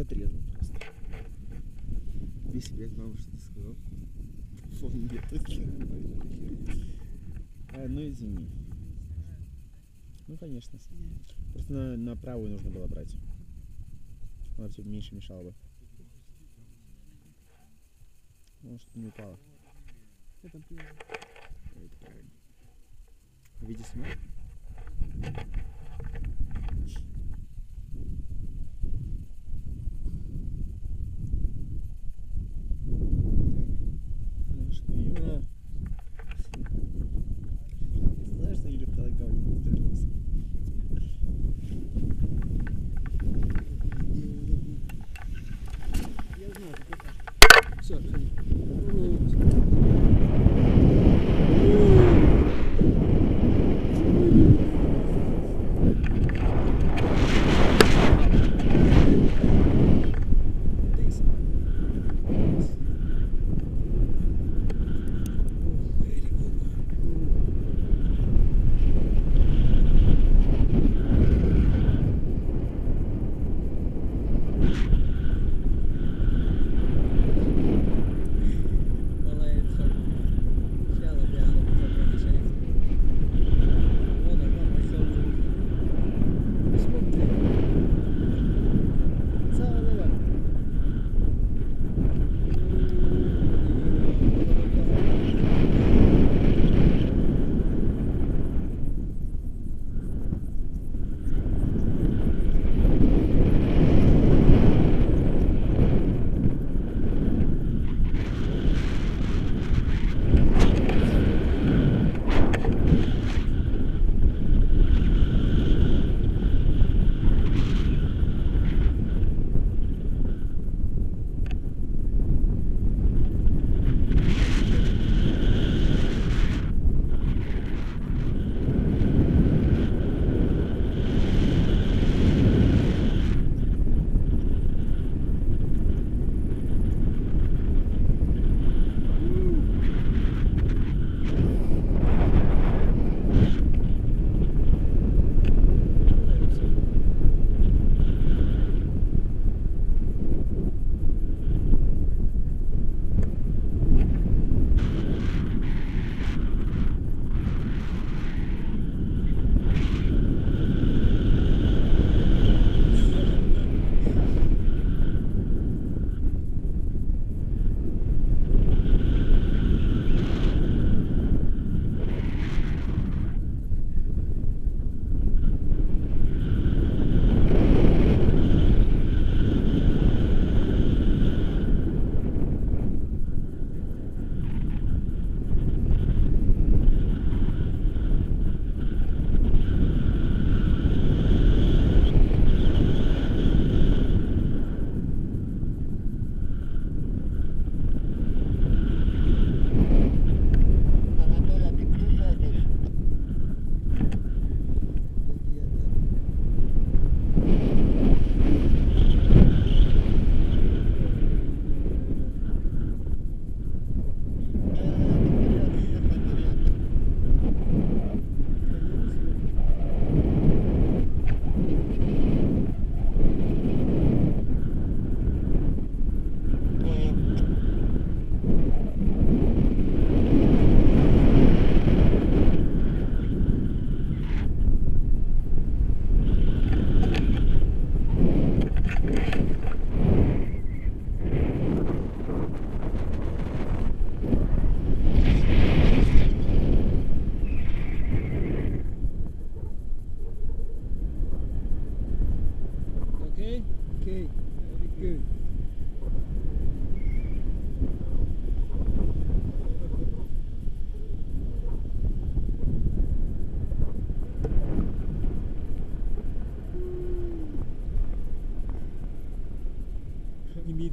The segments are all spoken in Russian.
Отрезал просто. Весь блядь, мама, что ты сказал? Фон нет. А, ну извини. Ну, конечно. Просто на, на правую нужно было брать. Она тебе меньше мешала бы. Может, не упала. Это правильно. Видишь снимать?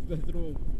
До другого.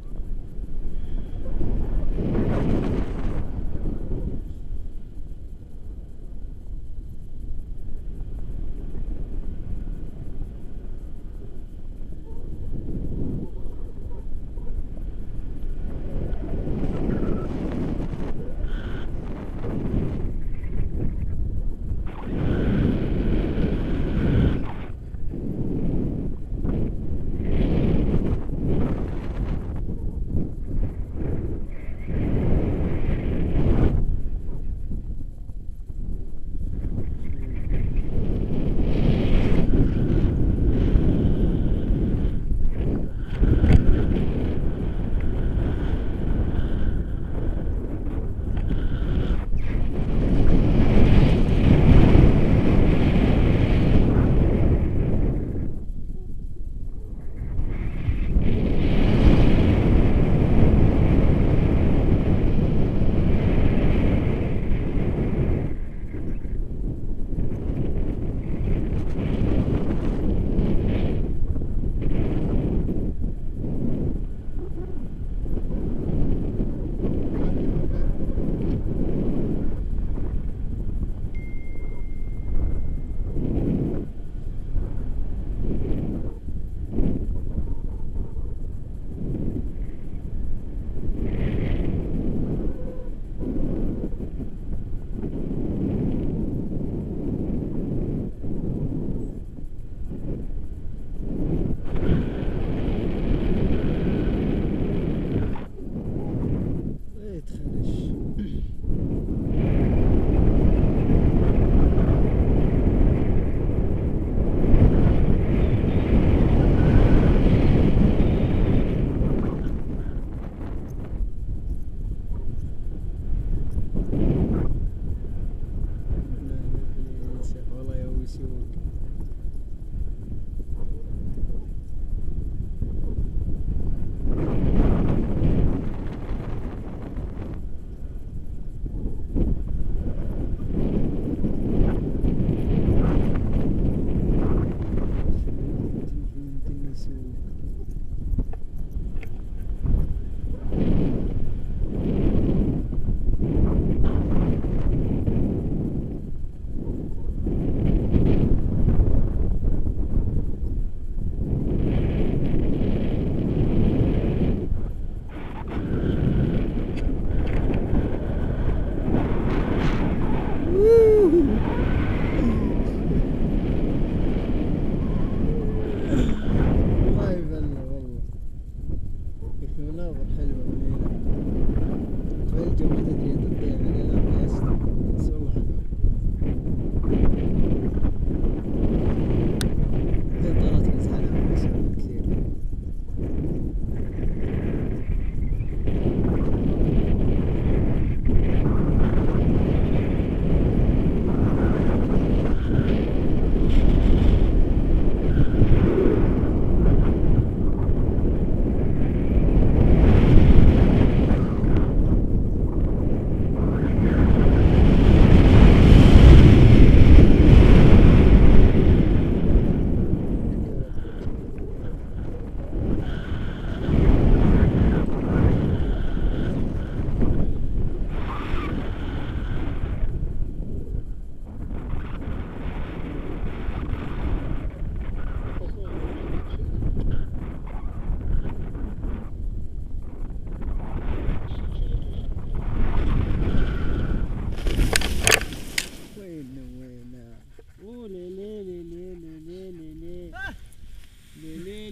fai il giocatore diventa bene nella testa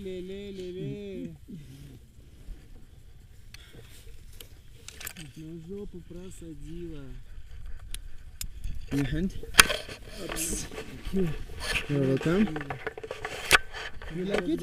Ле-ле-ле-ле-ле. На жопу просадила. Hand. Опс. Welcome. You like it?